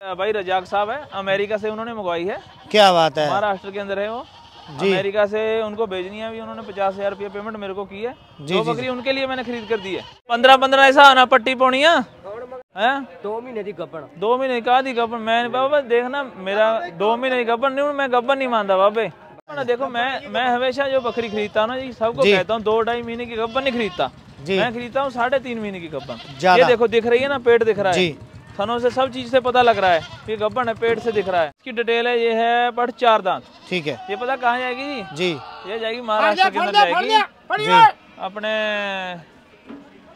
भाई रजाक साहब है। अमेरिका से उन्होंने मंगवाई है। क्या बात है। महाराष्ट्र के अंदर है वो। जी। अमेरिका से उनको भेजनी है अभी उन्होंने पचास हज़ार रुपया पेमेंट मेरे को की है। जी, दो बकरी उनके लिए मैंने खरीद कर दी है। पंद्रह पंद्रह ऐसा आना पट्टी पौनी है। दो महीने की गबन दो महीने कहा दी गबन मैं बाबा देखना मेरा दो महीने की गबन नहीं मैं गबन नहीं मानता बाबे। देखो मैं मैं हमेशा जो बकरी खरीदता हूँ ना जी सबको कहता हूँ दो ढाई महीने की गबन नहीं खरीदता। मैं खरीदता हूँ साढ़े तीन महीने की गबन ये देखो दिख रही है ना पेट दिख रहा है। थनों से सब चीज़ से पता लग रहा है। ये गब्बन है पेट से दिख रहा है। इसकी डिटेल है ये है बट चार दांत। ठीक है। ये पता कहाँ जाएगी? जी। जी ये जाएगी महाराष्ट्र के अंदर जाएगी। जी अपने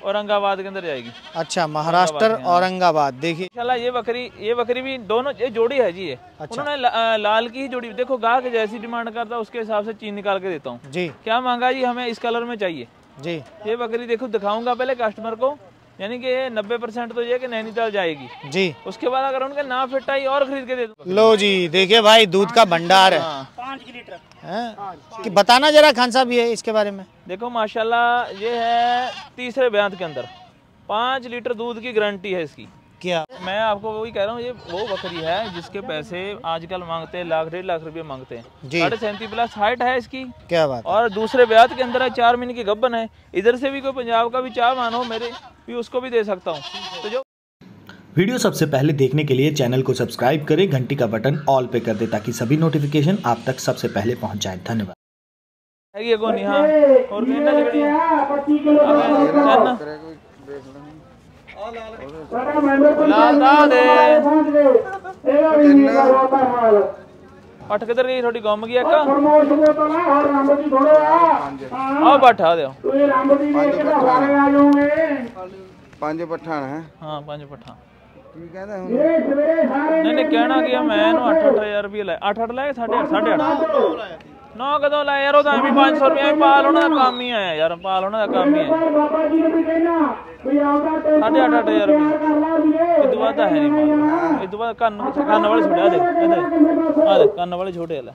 औरंगाबाद के अंदर जाएगी। अच्छा महाराष्ट्र औरंगाबाद देखिए। इंशाल्लाह ये बकरी ये बकरी भी दोनों ये जोड़ी है जी ये। अच्छा। उन्होंने ला, लाल की ही जोड़ी देखो गाहक जैसी डिमांड करता है उसके हिसाब से चीज़ निकाल के देता हूँ। जी। क्या मांगा जी हमें इस कलर में चाहिए? जी। ये बकरी देखो दिखाऊँगा पहले कस्टमर को। यानी कि नब्बे परसेंट तो ये कि नैनीताल जाएगी। जी। उसके बाद अगर उनके ना फिट आई और खरीद के दे दो। लो जी देखिए भाई दूध का भंडार है। पाँच लीटर। है? कि बताना जरा खान साहब ये इसके बारे में। देखो माशाल्लाह ये है तीसरे ब्यांत के अंदर। पाँच लीटर दूध की गारंटी है इसकी। क्या? मैं आपको वही कह रहा हूँ ये वो बकरी है जिसके पैसे आजकल मांगते हैं लाख डेढ़ लाख रुपए मांगते हैं। साढ़े सैंतीस प्लस हाइट है इसकी। क्या बात और दूसरे ब्याज के अंदर है चार महीने की गब्बन है। इधर से भी कोई पंजाब का भी चाह मानो मेरे भी उसको भी दे सकता हूँ। तो जो वीडियो सबसे पहले देखने के लिए चैनल को सब्सक्राइब करें घंटी का बटन ऑल पे कर दें ताकि सभी नोटिफिकेशन आप तक सबसे पहले पहुँच जाए। धन्यवाद। हैगी को नहीं हाँ। और ਨਹੀਂ ਕਰਵਾਤਾ ਕੀ ਕਹਿੰਦਾ ਹੁਣ? ਨਹੀਂ ਨਹੀਂ ਕਹਿਣਾ ਕੀ ਮੈਂ ਇਹਨੂੰ 8-8000 ਲੈ 8-8 ਲੈ 8.5 8.5 ਨਾ ਕਦੋਂ ਲੈ ਯਾਰ ਉਹ ਤਾਂ ਐਵੇਂ ਪਾਲ ਉਹਨਾਂ ਦਾ ਕੰਮ ਹੀ ਆਇਆ ਯਾਰ ਪਾਲ ਉਹਨਾਂ ਦਾ ਕੰਮ ਹੀ ਆਇਆ। ਸਾਢੇ ਅੱਠ ਅੱਠ ਹਜ਼ਾਰ ਰੁਪਏ ਇਹ। ਤੋਂ ਬਾਅਦ ਤਾਂ ਹੈ ਨਹੀਂ ਮਾਲ। ਇਹ ਤੋਂ ਬਾਅਦ ਕੰਨ ਕੰਨ ਵਾਲੇ ਛੋਟੇ ਆ ਦੇ ਇਹਦੇ। ਆ ਦੇ ਕੰਨ ਵਾਲੇ ਛੋਟੇ ਲੈ।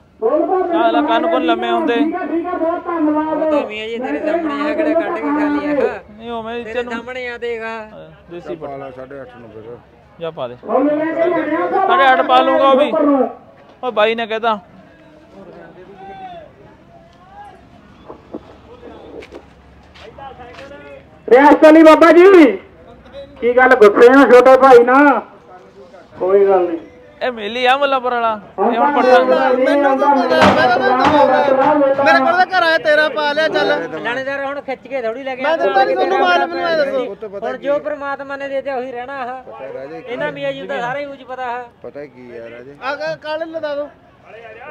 ਆ ਲੈ ਕੰਨ ਕੋਨ ਲੰਮੇ ਹੁੰਦੇ। ਮੀਆਂ ਜੀ ਤੇਰੇ ਸਾਹਮਣੇ ਆ ਕਿਹੜੇ ਕੱਢ ਕੇ ਖਾ ਲਿਆ ਨਹੀਂ ਉਹ ਮੈਂ ਤੇਰੇ ਸਾਹਮਣੇ ਆ ਦੇਗਾ ਦੇਸੀ ਪਟਾ ਪਾਲਾ 8.5 ਨੂੰ ਫਿਰ। ਜਾ ਪਾ ਦੇ। ਸਾਢੇ ਅੱਠ ਪਾ ਲੂੰਗਾ ਉਹ ਵੀ। ਉਹ ਬਾਈ ਨੇ ਕਹਿਤਾ। ਰਿਆਸਤ ਅਲੀ ਬਾਬਾ ਜੀ ਕੀ ਗੱਲ ਗੁੱਸੇ ਆ ਛੋਟੇ ਭਾਈ ਨਾ ਕੋਈ ਗੱਲ ਨਹੀਂ ਇਹ ਮੇਲੀ ਆ ਮੁੱਲਾਪੁਰ ਵਾਲਾ ਇਹ ਹੁਣ ਪੱਠਾ ਮੇਰੇ ਕੋਲ ਘਰ ਆਇਆ ਤੇਰਾ ਪਾ ਲਿਆ ਚੱਲ ਲਾਣੇਦਾਰ ਹੁਣ ਖਿੱਚ ਕੇ ਥੋੜੀ ਲੈ ਕੇ ਮੈਂ ਤੁਹਾਨੂੰ ਮਾਲ ਮੈਨੂੰ ਐ ਦੱਸੋ ਹੁਣ ਜੋ ਪ੍ਰਮਾਤਮਾ ਨੇ ਦੇ ਦਿੱਤਾ ਉਹੀ ਰਹਿਣਾ ਆ ਇਹਨਾਂ ਮੀਆਂ ਜੀ ਨੂੰ ਤਾਂ ਸਾਰਾ ਹੀ ਕੁਝ ਪਤਾ ਹੈ ਪਤਾ ਕੀ ਹੈ ਰਾਜੇ ਆ ਕਾਲ ਲਦਾ ਦੋ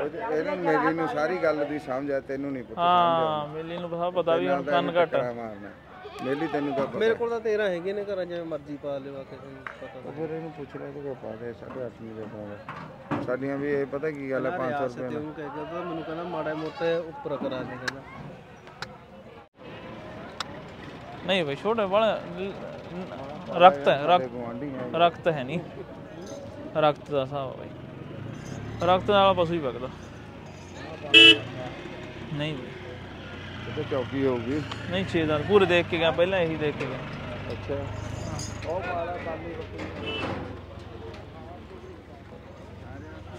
ਤੇ ਇਹਨਾਂ ਮੇਰੀ ਨੂੰ ਸਾਰੀ ਗੱਲ ਦੀ ਸਮਝ ਆ ਤੈਨੂੰ ਨਹੀਂ ਪਤਾ ਹਾਂ ਮੇਲੀ ਨੂੰ ਸਭ ਪਤਾ ਵੀ ਹੁਣ ਕੰਨ ਘੱਟ ਟੱਕਰਾਂ ਮਾਰਨਾ ਮੇਲੀ ਤੈਨੂੰ ਤਾਂ ਪਤਾ ਮੇਰੇ ਕੋਲ ਤਾਂ 13 ਹੈਗੇ ਨੇ ਘਰਾਂ ਜਿਵੇਂ ਮਰਜ਼ੀ ਪਾ ਲਿਓ ਆ ਕੇ ਤੁਹਾਨੂੰ ਪਤਾ ਉਹ ਫਿਰ ਇਹਨੂੰ ਪੁੱਛ ਲੈ ਤੇ ਪਾ ਦੇ 8.5 ਨੂੰ ਪਾ ਦੇ ਸਾਡੀਆਂ ਵੀ ਇਹ ਪਤਾ ਕੀ ਗੱਲ ਹੈ 500 ਰੁਪਏ ਨਾਲ ਉਹਨੂੰ ਕਹਿ ਕੇ ਤਾਂ ਮੈਨੂੰ ਕਹਿੰਦਾ ਮਾੜਾ ਮੋਟਾ ਉੱਪਰ ਕਰਾ ਦੇ ਕਹਿੰਦਾ ਨਹੀਂ ਭਾਈ ਛੋਟੇ ਵਾਲਾ ਰਕਤ ਹੈ ਰਕਤ ਗਵਾਂਢੀ ਹੈ ਰਕਤ ਹੈ ਨਹੀਂ ਰਕਤ ਦਾ ਹਿਸਾਬ ਆ ਭਾਈ ਰਕਤ ਨਾਲ ਪਸ਼ੂ ਹੀ ਵਗਦਾ ਨਹੀਂ ਬਈ, ਤੇ ਚੌਕੀ ਹੋਊਗੀ। ਨਹੀਂ 6 ਦਾ ਪੂਰੇ ਦੇਖ ਕੇ ਗਿਆ ਪਹਿਲਾਂ ਇਹੀ ਦੇਖ ਕੇ ਗਿਆ। ਅੱਛਾ।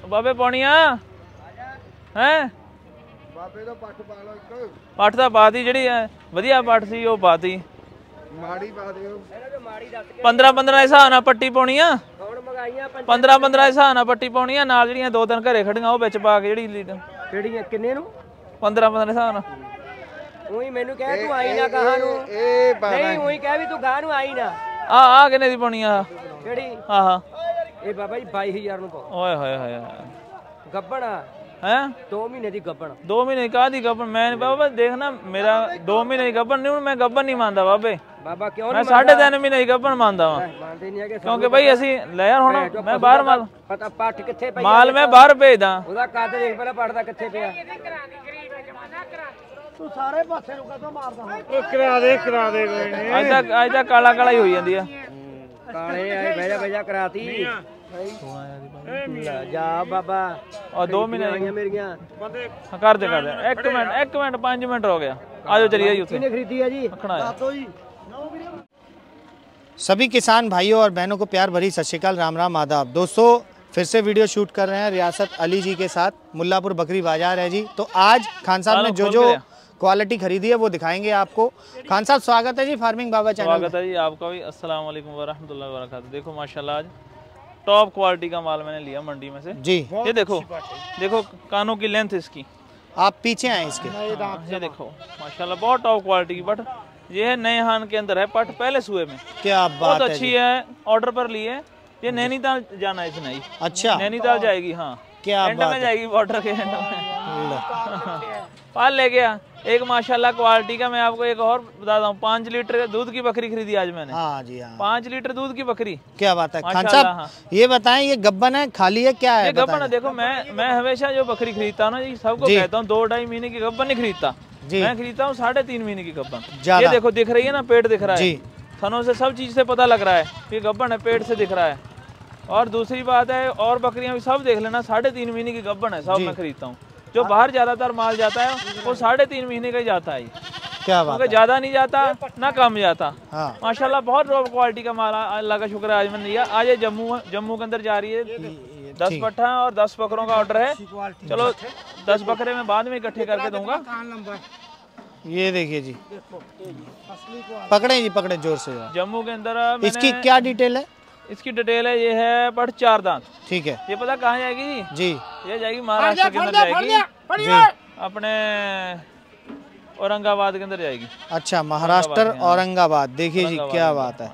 ਬਾਬੇ ਪੌਣੀਆਂ ਹੈ? ਬਾਬੇ ਦਾ ਪੱਠ ਪਾ ਲਓ ਇੱਕ। ਪੱਠ ਤਾਂ ਪਾਤੀ ਜਿਹੜੀ ਹੈ ਵਧੀਆ ਪੱਠ ਸੀ ਉਹ ਪਾਤੀ। ਮਾੜੀ ਪਾ ਦਿਓ। 15 15 ਦੇ ਹਿਸਾਬ ਨਾਲ ਪੱਟੀ ਪਾਉਣੀ ਆ ਹੁਣ ਮਗਾਈਆਂ 15 15 ਦੇ ਹਿਸਾਬ ਨਾਲ ਪੱਟੀ ਪਾਉਣੀ ਆ ਨਾਲ ਜਿਹੜੀਆਂ ਦੋ ਤਿੰਨ ਘਰੇ ਖੜੀਆਂ ਉਹ ਵਿੱਚ ਪਾ ਕੇ ਜਿਹੜੀ ਲੀਡ ਕਿਹੜੀਆਂ ਕਿੰਨੇ ਨੂੰ? 15 15 ਦੇ ਹਿਸਾਬ ਨਾਲ। ਉਹੀ ਮੈਨੂੰ ਕਹਿ ਤੂੰ ਆਈ ਨਾ ਕਹਾਂ ਨੂੰ। ਇਹ ਨਹੀਂ ਉਹੀ ਕਹਿ ਵੀ ਤੂੰ ਗਾਂ ਨੂੰ ਆਈ ਨਾ। ਆ ਆ ਕਿੰਨੇ ਦੀ ਪਾਉਣੀ ਆ? ਕਿਹੜੀ? ਆਹਾ ਇਹ ਬਾਬਾ ਜੀ 22000 ਨੂੰ ਪਾਓ। ਓਏ ਹੋਏ ਹੋਏ ਗੱਬਣ ਹੈ? 2 ਮਹੀਨੇ ਦੀ ਗੱਬਣ। ਦੋ ਮਹੀਨੇ ਕਾਦੀ ਗੱਬਨ ਮੈਂ ਬਾਬਾ ਦੇਖਣਾ ਮੇਰਾ ਦੋ ਮਹੀਨੇ ਦੀ ਗੱਬਨ ਨਹੀਂ ਹੁਣ ਮੈਂ ਗੱਬਨ ਨਹੀਂ ਮੰਨਦਾ ਬਾਬੇ। ਬਾਬਾ ਕਿਉਂ ਮੈਂ ਨਹੀਂ ਸਾਢੇ ਤਿੰਨ ਮਹੀਨੇ ਦੀ ਗੱਬਨ ਮੰਨਦਾ ਵਾਂ। ਮੰਨਦੇ ਨਹੀਂ ਹੈਗੇ ਕਿਉਂਕਿ ਬਈ ਅਸੀਂ ਲੈ ਯਾਰ ਹੁਣ ਮੈਂ ਬਾਹਰ ਮਾਲ ਪਤਾ ਪੱਠ ਕਿੱਥੇ ਪਈ ਮਾਲ ਮੈਂ ਬਾਹਰ ਭੇਜਦਾ। ਉਹਦਾ ਕੱਦ ਦੇਖ ਪਹਿਲਾਂ ਪੜਦਾ ਕਿੱਥੇ ਪਿਆ। ਅੱਜ ਤੱਕ ਅੱਜ ਤੱਕ ਕਾਲਾ ਕਾਲਾ ਹੀ ਹੋਈ ਜਾਂਦੀ ਆ ਕਾਲੇ ਆਏ ਬਹਿਜਾ ਬਹਿਜਾ ਕਰਾਤੀ ਲੈ ਜਾ ਬਾਬਾ ਔਰ ਦੋ ਮਹੀਨੇ ਆਈਆਂ ਮੇਰੀਆਂ ਹਾਂ, ਕਰ ਦੇ ਕਰ ਦੇ ਇੱਕ ਮਿੰਟ ਇੱਕ ਮਿੰਟ 5 ਮਿੰਟ ਹੋ ਗਿਆ ਆਜੋ ਚਲੀਏ ਜੀ ਉੱਥੇ ਕਿਹਨੇ ਖਰੀਦੀ ਆ ਜੀ ਰੱਖਣਾ ਆ सभी किसान भाइयों और बहनों को प्यार भरी सत श्रीकाल राम राम आदाब दोस्तों फिर से वीडियो शूट कर रहे हैं रियासत अली जी के साथ मुल्लापुर बकरी बाजार है जी तो आज खान साहब ने जो जो क्वालिटी खरीदी है वो दिखाएँगे आपको। खान साहब स्वागत है जी फ़ार्मिंग बाबा चैनल स्वागत है जी आपका भी। अस्सलाम वालेकुम वरहमतुल्लाहि वबरकातुहू देखो माशाल्लाह आज टॉप क्वालिटी का माल मैंने लिया मंडी में से। जी। ये देखो देखो कानों की लेंथ इसकी। आप पीछे आए इसके। हाँ, ये देखो माशाल्लाह बहुत टॉप क्वालिटी की बट ये है नए हान के अंदर है पट पहले सुए में। क्या बहुत बात है अच्छी है ऑर्डर पर लिए ये नैनीताल जाना है इसने ही अच्छा। नैनीताल जाएगी हाँ। क्या एंड बात में जाएगी बॉर्डर के एंड में। पाल ले गया। एक माशाल्लाह क्वालिटी का मैं आपको एक और बताता हूँ। पाँच लीटर दूध की बकरी खरीदी आज मैंने। हाँ जी हाँ। पाँच लीटर दूध की बकरी। क्या बात है। खान साहब हाँ। ये बताएँ ये गब्बन है खाली है क्या है ये गब्बन है देखो मैं मैं हमेशा जो बकरी खरीदता हूँ ना जी सबको कहता हूँ दो ढाई महीने की गब्बन नहीं खरीदता। मैं खरीदता हूँ साढ़े तीन महीने की गब्बन। ये देखो दिख रही है ना पेट दिख रहा है। थनों से सब चीज़ से पता लग रहा है ये गब्बन है पेट से दिख रहा है। और दूसरी बात है और बकरियाँ भी सब देख लेना साढ़े तीन महीने की गब्बन है सब मैं खरीदता हूँ। जो बाहर ज़्यादातर माल जाता है वो साढ़े तीन महीने का ही जाता है। क्या बात क्योंकि ज़्यादा नहीं जाता ना कम जाता। हाँ। माशाल्लाह बहुत टॉप क्वालिटी का माल अल्लाह का शुक्र है आज मैंने लिया आज ये जम्मू जम्मू के अंदर जा रही है। दस पट्ठा और दस बकरों का ऑर्डर है। चलो दस बकरे में बाद में इकट्ठे करके दूँगा। ये देखिए जी। पकड़े जी पकड़े ज़ोर से जम्मू के अंदर इसकी क्या डिटेल है? इसकी डिटेल है ये है बट चार दांत। ठीक है। ये पता कहाँ जाएगी? जी। जी ये जाएगी महाराष्ट्र के अंदर जाएगी। जी अपने औरंगाबाद के अंदर जाएगी। अच्छा महाराष्ट्र औरंगाबाद देखिए जी क्या बात है।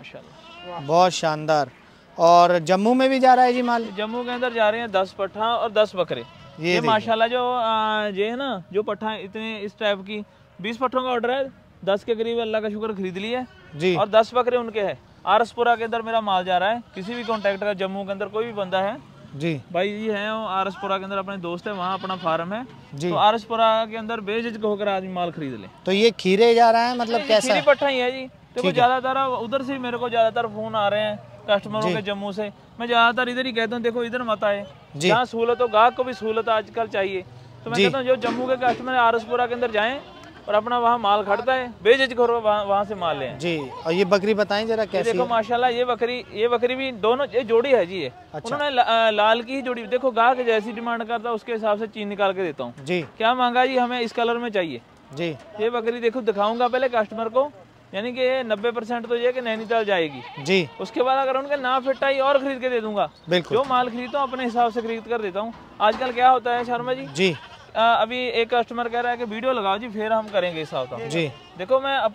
बहुत शानदार। और जम्मू में भी जा रहा है जी माल? जम्मू के अंदर जा रहे हैं दस पट्ठा और दस बकरे। ये ये माशाल्लाह जो आ, ये है ना जो पट्ठा इतने इस टाइप की बीस पट्ठों का ऑर्डर है दस के करीब अल्लाह का शुक्र खरीद लिए। जी। और दस बकरे उनके हैं। आरसपुरा के अंदर मेरा माल जा रहा है। किसी भी कॉन्टैक्ट का जम्मू के अंदर कोई भी बंदा है। जी। भाई जी है आरसपुरा के अंदर अपने दोस्त है वहाँ अपना फार्म है। जी। तो आरसपुरा के अंदर बेझिझक होकर आदमी माल खरीद ले। तो ये खीरे जा रहा है मतलब कैसा? खीरी पट्टा ही है जी। देखो ज़्यादातर उधर से मेरे को ज़्यादातर फ़ोन आ रहे हैं कस्टमरों के जम्मू से। मैं ज़्यादातर इधर ही कहता हूँ देखो इधर मत आए। जहाँ सहूलत हो गाहक को भी सहूलत आजकल चाहिए। तो मैं कहता हूँ जो जम्मू के कस्टमर आरसपुरा के अंदर जाएँ और अपना वहाँ माल खड़ता है बेझिझक हो वहाँ वहाँ से माल लें जी और ये बकरी बताएँ जरा कैसी देखो माशाल्लाह ये बकरी ये बकरी भी दोनों ये जोड़ी है जी ये। अच्छा। उन्होंने ला, लाल की ही जोड़ी देखो गाहक जैसी डिमांड करता है उसके हिसाब से चीन निकाल के देता हूँ। जी। क्या मांगा जी हमें इस कलर में चाहिए? जी। ये बकरी देखो दिखाऊँगा पहले कस्टमर को यानी कि नब्बे परसेंट तो ये कि नैनीताल जाएगी। जी। उसके बाद अगर उनके ना फिट आई और खरीद के दे दूँगा। बिल्कुल। जो माल खरीदता हूँ अपने हिसाब से खरीद कर देता हूँ। आजकल क्या होता है शर्मा जी? जी। अभी एक कस्टमर कह रहा है कि वीडियो लगाओ जी फिर हम करेंगे हिसाब का। जी। देखो मैं अब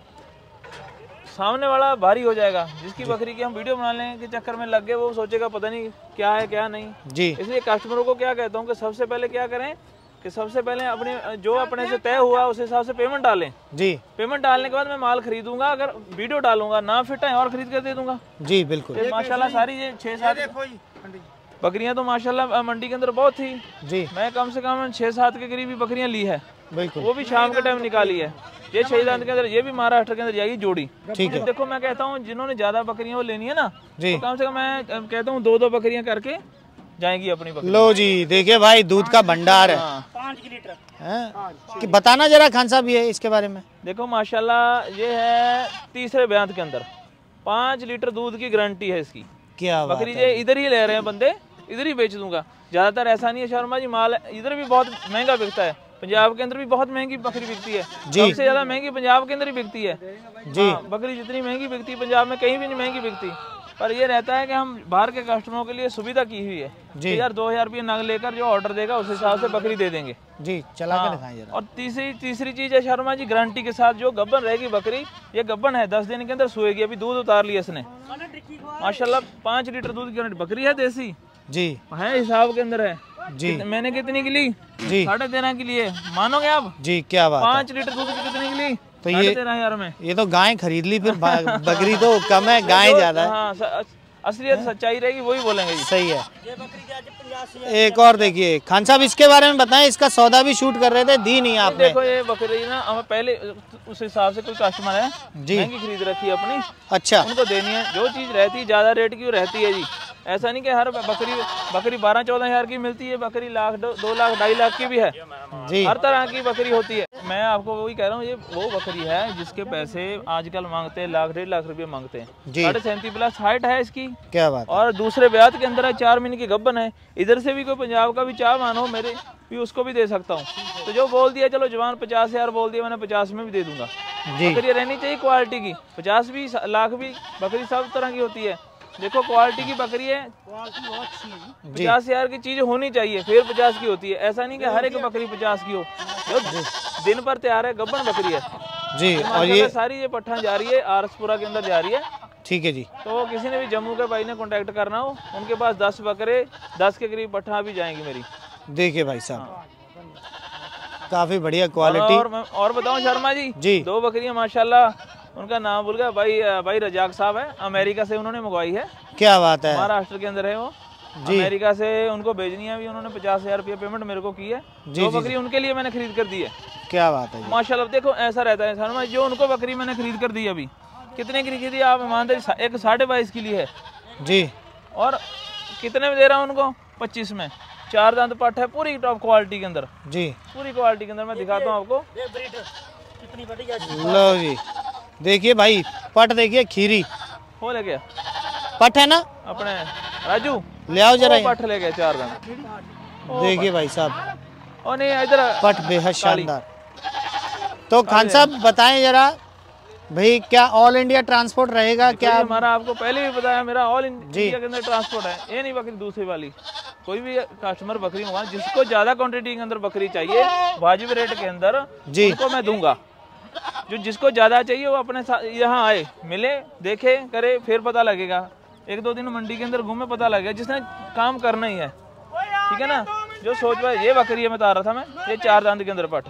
सामने वाला भारी हो जाएगा जिसकी बकरी की हम वीडियो बना लें के चक्कर में लग गए वो सोचेगा पता नहीं क्या है क्या नहीं। जी। इसलिए कस्टमरों को क्या कहता हूँ कि सबसे पहले क्या करें कि सबसे पहले अपने जो अपने से तय हुआ उस हिसाब से पेमेंट डालें। जी। पेमेंट डालने के बाद मैं माल खरीदूँगा अगर वीडियो डालूँगा ना फिट है और खरीद कर दे दूँगा। जी बिल्कुल। ये माशाल्लाह सारी ये छह सात बकरियाँ तो माशाल्लाह मंडी के अंदर बहुत थी। जी। मैं कम से कम छह सात के करीब ही बकरियाँ ली है। बिल्कुल। वो भी शाम के टाइम निकाली है। ये छह शहीदान के अंदर ये भी महाराष्ट्र के अंदर जाएगी जोड़ी। ठीक है। देखो मैं कहता हूँ जिन्होंने ज़्यादा बकरियाँ वो लेनी है ना जी। तो कम से कम मैं कहता हूँ दो दो बकरियाँ करके जाएँगी अपनी बकरी लो जी देखिए भाई दूध का भंडार है। हाँ। हैं? कि बताना जरा खान साहब ये इसके बारे में। देखो माशाल्लाह ये है तीसरे बयान के अंदर। पाँच लीटर दूध की गारंटी है इसकी। क्या बकरी ये इधर ही ले रहे हैं बंदे इधर ही बेच दूँगा। ज़्यादातर ऐसा नहीं है शर्मा जी माल इधर भी बहुत महँगा बिकता है। पंजाब के अंदर भी बहुत महँगी बकरी बिकती है। सबसे ज़्यादा महँगी पंजाब के अंदर ही बिकती है। जी। हाँ, बकरी जितनी महँगी बिकती है पंजाब में कहीं भी नहीं महँगी बिकती। पर ये रहता है कि हम बाहर के कस्टमरों के लिए सुविधा की हुई है जी। यार दो हज़ार रुपये नग लेकर जो ऑर्डर देगा उस हिसाब से बकरी दे देंगे। जी चला हाँ, दिखाएँ और तीसरी तीसरी चीज़ है शर्मा जी गारंटी के साथ जो गब्बन रहेगी बकरी ये गब्बन है दस दिन के अंदर सोएगी। अभी दूध उतार लिया इसने। माशाल्लाह पाँच लीटर दूध की बकरी है देसी? जी। है हिसाब के अंदर है। जी। कितने- मैंने कितनी की ली? जी। साढ़े तेरह की लिए। मानोगे आप? जी क्या बात पाँच लीटर दूध की कितनी की ली? तो ये- तेरह हज़ार में। ये तो गाय खरीद ली फिर बकरी तो कम है गाय ज़्यादा है। हाँ असलियत सच्चाई रहेगी वही बोलेंगे सही है। एक और देखिए खान साहब इसके बारे में बताएँ इसका सौदा भी शूट कर रहे थे दी नहीं आपने। देखो ये बकरी ना हमें पहले उस हिसाब से कोई कस्टमर है जी। महँगी खरीद रखी है अपनी। अच्छा। उनको देनी है जो चीज़ रहती है ज़्यादा रेट की रहती है जी। ऐसा नहीं कि हर बकरी बकरी बारह चौदह हज़ार की मिलती है बकरी लाख दो, दो लाख ढाई लाख की भी है। जी। हर तरह की बकरी होती है। मैं आपको वही कह रहा हूँ ये वो बकरी है जिसके पैसे आजकल मांगते हैं लाख डेढ़ लाख रुपए मांगते हैं। साढ़े सैंतीस प्लस हाइट है इसकी। क्या बात और दूसरे ब्याज के अंदर है चार महीने की गब्बन है। इधर से भी कोई पंजाब का भी चाह मानो मेरे भी उसको भी दे सकता हूँ। तो जो बोल दिया चलो जवान पचास हज़ार बोल दिया मैंने पचास में भी दे दूँगा। बकरी रहनी चाहिए क्वालिटी की। पचास भी लाख भी बकरी सब तरह की होती है। देखो क्वालिटी की बकरी है। पचास हज़ार की चीज़ होनी चाहिए फिर पचास की होती है। ऐसा नहीं कि हर एक बकरी पचास की हो। दिन पर तैयार है गब्बन बकरी है। जी और ये सारी ये पट्ठा जा रही है आरसपुरा के अंदर जा रही है। ठीक है जी। तो किसी ने भी जम्मू के भाई ने कांटेक्ट करना हो उनके पास दस बकरे दस के करीब पट्ठा भी जाएँगी मेरी। देखिए भाई साहब काफ़ी बढ़िया क्वालिटी और और बताऊँ शर्मा जी जी। दो बकरियाँ माशाल्लाह। उनका नाम भूल गया भाई भाई रजाक साहब है अमेरिका से उन्होंने मंगवाई है। क्या बात है। महाराष्ट्र के अंदर है वो। जी। अमेरिका से उनको भेजनी है अभी उन्होंने पचास हज़ार रुपया पेमेंट मेरे को की है। जी, दो जी, बकरी उनके लिए मैंने खरीद कर दी है। क्या बात है जी। माशाल्लाह देखो ऐसा रहता है जो उनको बकरी मैंने खरीद कर दी अभी। कितने की खरीदी आप ईमानदारी एक साढ़े बाईस की लिए है। जी। और कितने में दे रहा हूँ उनको? पच्चीस में। चार दांत पट है पूरी टॉप क्वालिटी के अंदर। जी। पूरी क्वालिटी के अंदर मैं दिखाता हूँ आपको। लो जी। देखिए भाई पट देखिए खीरी। हो ले गया पट है ना? अपने। राजू? ले आओ जरा पट ले गया चार दांत देखिए भाई साहब। और नहीं इधर पट बेहद शानदार। तो खान साहब बताएँ जरा भाई क्या ऑल इंडिया ट्रांसपोर्ट रहेगा क्या हमारा आपको पहले भी बताया मेरा ऑल इंडिया के अंदर ट्रांसपोर्ट है। ये नहीं बकरी दूसरी वाली। कोई भी कस्टमर बकरी मंगवा जिसको ज़्यादा क्वांटिटी के अंदर बकरी चाहिए वाजिब रेट के अंदर जी। उनको मैं दूँगा। जो जिसको ज़्यादा चाहिए वो अपने साथ यहाँ आए मिले देखे करे फिर पता लगेगा। एक दो दिन मंडी के अंदर घूमे पता लगेगा जिसने काम करना ही है। ठीक है ना? जो सोच पाए ये बकरी है बता रहा था मैं ये चार दांत के अंदर पट।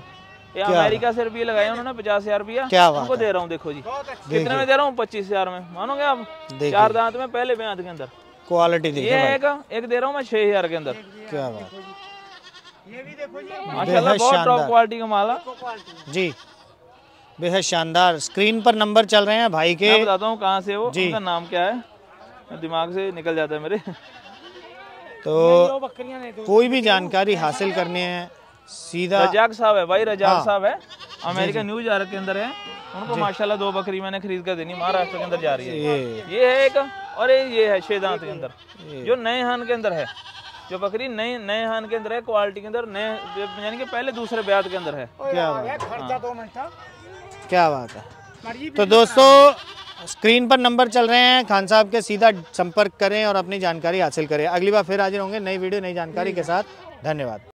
ये अमेरिका से रुपये लगाए उन्होंने पचास हज़ार रुपया। उनको दे रहा हूँ देखो जी। कितने में दे रहा हूँ? पच्चीस हज़ार में। मानोगे आप? चार दांत में पहले ब्याज के अंदर। क्वालिटी ये एक एक दे रहा हूँ मैं छह हज़ार के अंदर। क्या बात माशाल्लाह बहुत टॉप क्वालिटी का माल है। जी। बेहद शानदार स्क्रीन पर नंबर चल रहे हैं भाई के। मैं बताता हूँ कहाँ से वो जी। उनका नाम क्या है? दिमाग से निकल जाता है मेरे। तो कोई भी जानकारी हासिल करनी है सीधा रजाक साहब है भाई रजाक हाँ। साहब है। अमेरिका न्यूज़ आर्क के अंदर है। उनको माशाल्लाह दो बकरी मैंने खरीद कर देनी महाराष्ट्र के अंदर जा रही है। ये। ये है एक और ये है छह दांत के अंदर। जो नए हान के अंदर है। जो बकरी नए नए हान के अंदर है क्वालिटी के अंदर नए यानी कि पहले दूसरे ब्याज के अंदर है। क्या बात। है। क्या बात है। तो दोस्तों स्क्रीन पर नंबर चल रहे हैं। खान साहब के सीधा संपर्क करें और अपनी जानकारी हासिल करें। अगली बार फिर हाजिर होंगे नई वीडियो नई जानकारी के साथ। धन्यवाद।